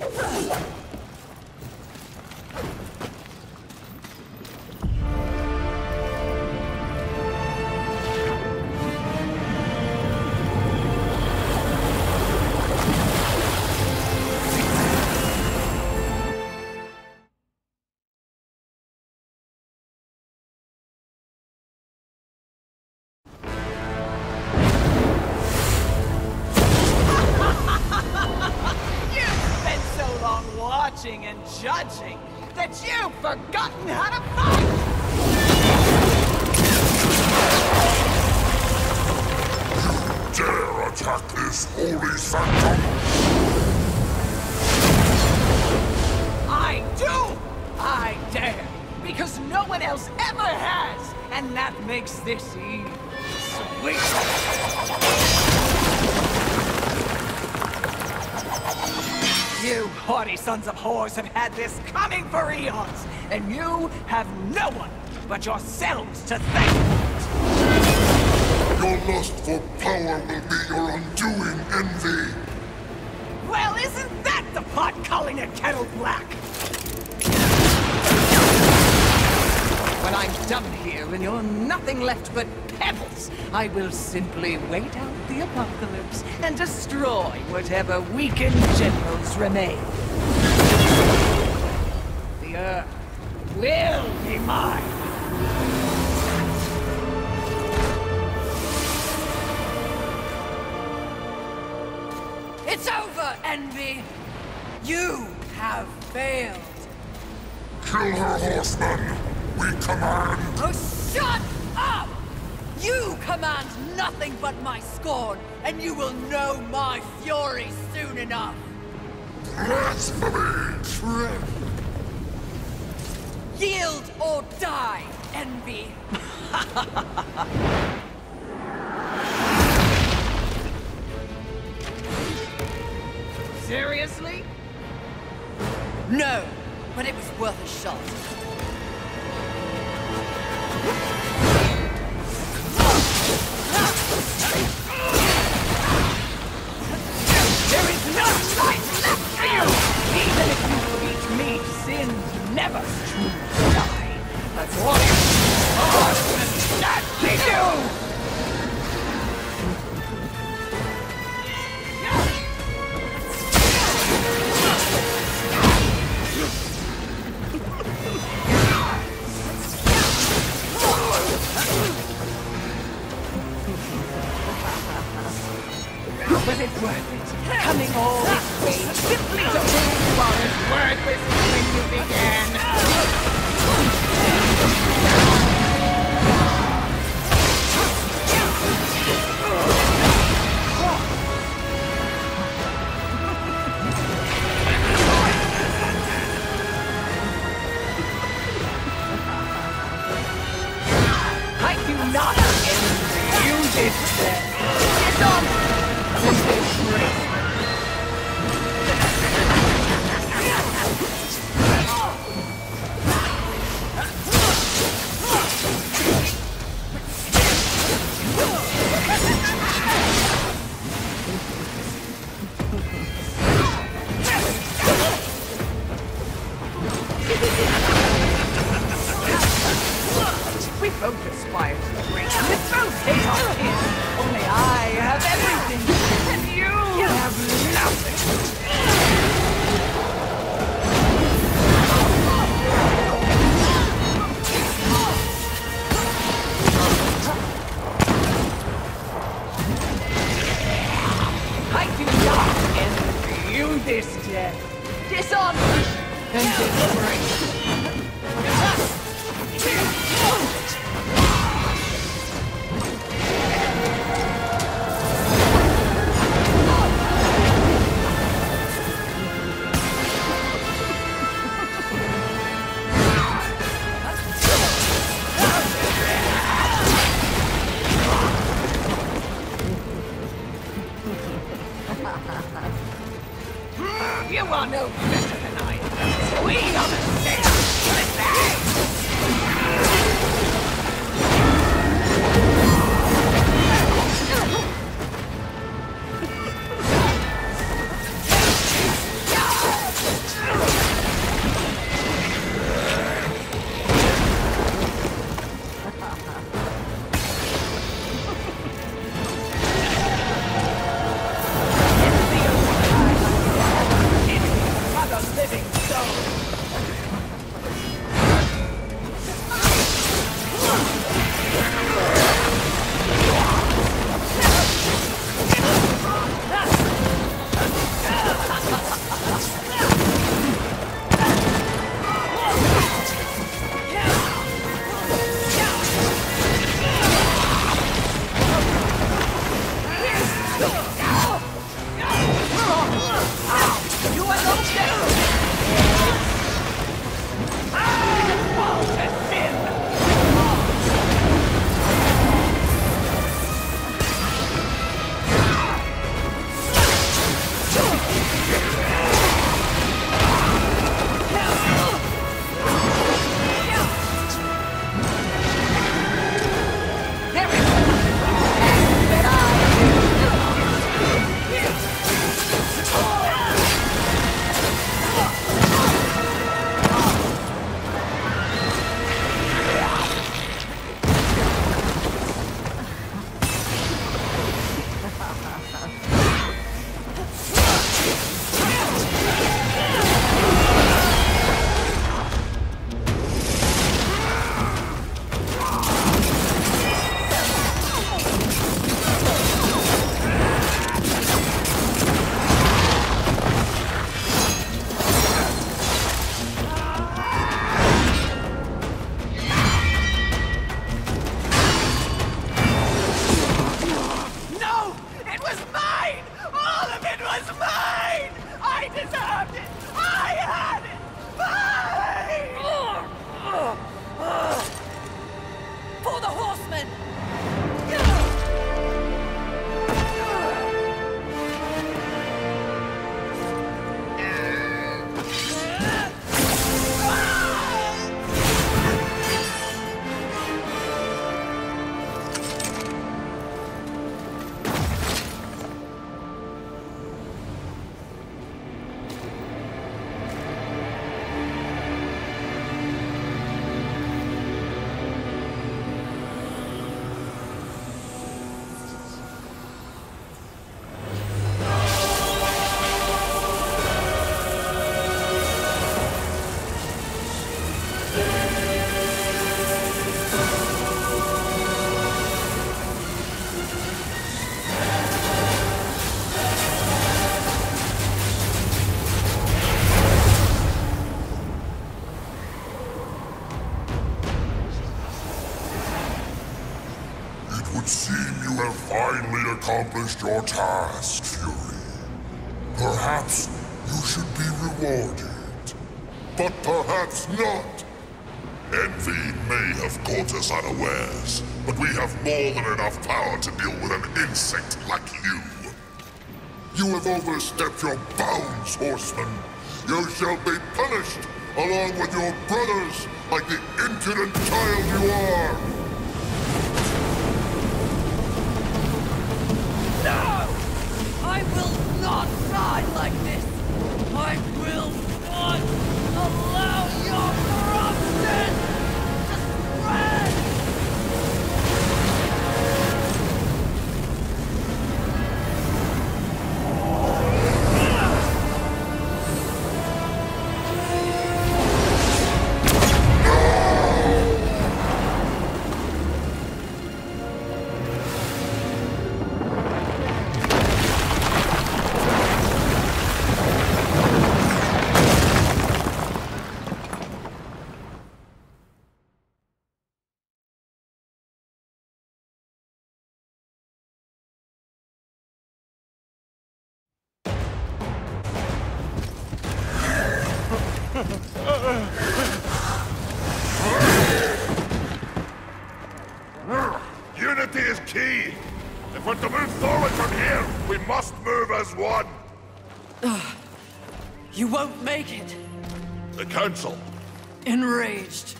You've been so long watching and judging that you've forgotten how to fight! You Dare attack this holy sanctum? I do! I dare! Because no one else ever has! And that makes this eve sweet! You haughty sons of whores have had this coming for eons! And you have no one but yourselves to thank for it! Your lust for power will be your undoing envy. Well, isn't that the pot calling a kettle black? When I'm done here and you're nothing left but pebbles, I will simply wait out the apocalypse and destroy whatever weakened generals remain. The Earth will be mine. It's over, Envy! You have failed! Kill her, horseman. We command. Oh, shut up! You command nothing but my scorn, and you will know my fury soon enough! Blasphemy. True. Yield or die, Envy! Seriously? No, but it was worth a shot. Yeah. This death. Dishonor and. Accomplished your task, Fury. Perhaps you should be rewarded. But perhaps not. Envy may have caught us unawares, but we have more than enough power to deal with an insect like you. You have overstepped your bounds, horseman. You shall be punished, along with your brothers, like the impudent child you are. Die like this! As one. You won't make it! The Council. Enraged.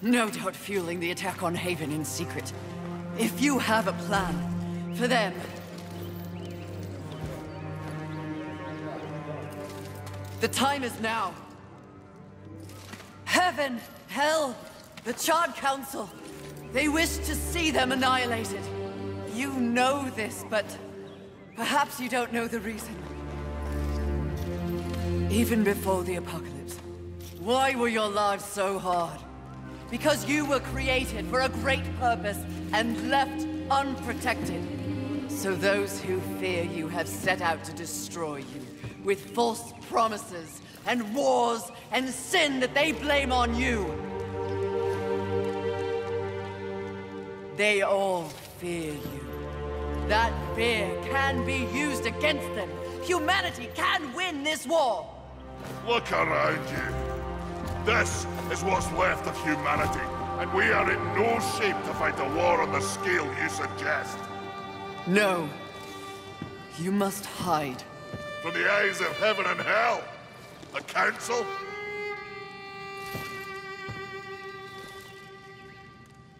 No doubt fueling the attack on Haven in secret. If you have a plan for them, the time is now. Heaven, hell, the Charred Council. They wish to see them annihilated. You know this, but perhaps you don't know the reason. Even before the apocalypse, why were your lives so hard? Because you were created for a great purpose and left unprotected. So those who fear you have set out to destroy you with false promises and wars and sin that they blame on you. They all fear you. That fear can be used against them. Humanity can win this war. Look around you. This is what's left of humanity, and we are in no shape to fight a war on the scale you suggest. No. You must hide. From the eyes of heaven and hell. The Council?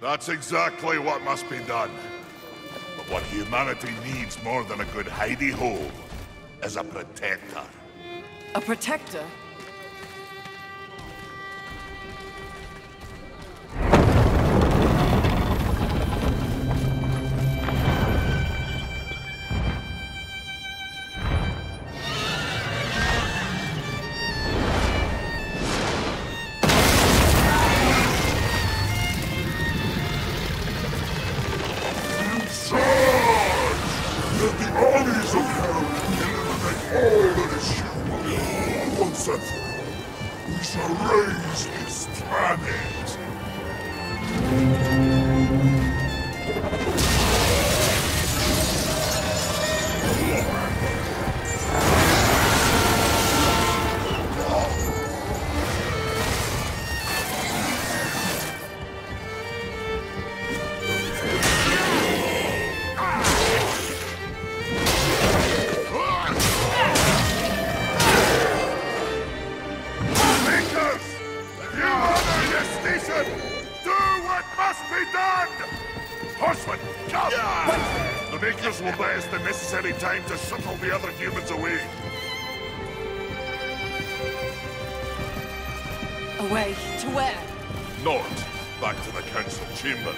That's exactly what must be done. Humanity needs more than a good hidey-hole as a protector. A protector? Shall raise this planet. Time to shuttle the other humans away. Away to where? North, back to the council chamber.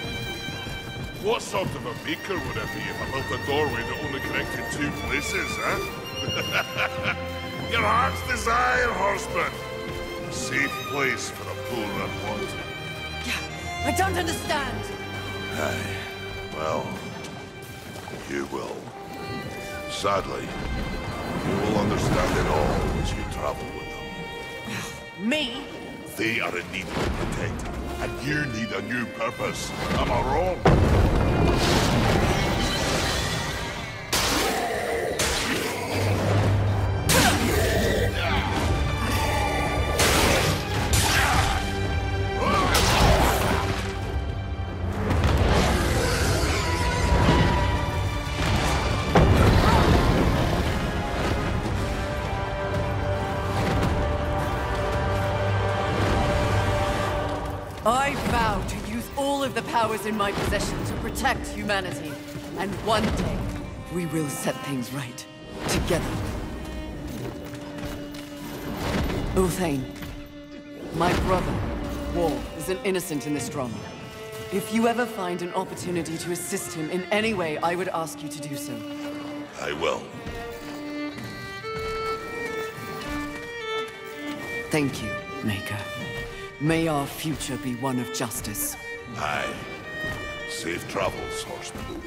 What sort of a maker would it be if I built a doorway that only connected two places, huh? Your heart's desire, horseman. A safe place for the poor unwanted. Yeah, I don't understand. Aye. Well, you will. Sadly, you will understand it all as you travel with them. Me? They are in need of protecting, and you need a new purpose. Am I wrong? I vow to use all of the powers in my possession to protect humanity. And one day, we will set things right. Together. Ulthane, my brother, War, is an innocent in this drama. If you ever find an opportunity to assist him in any way, I would ask you to do so. I will. Thank you, Maker. May our future be one of justice. Aye. Safe travels, horseman.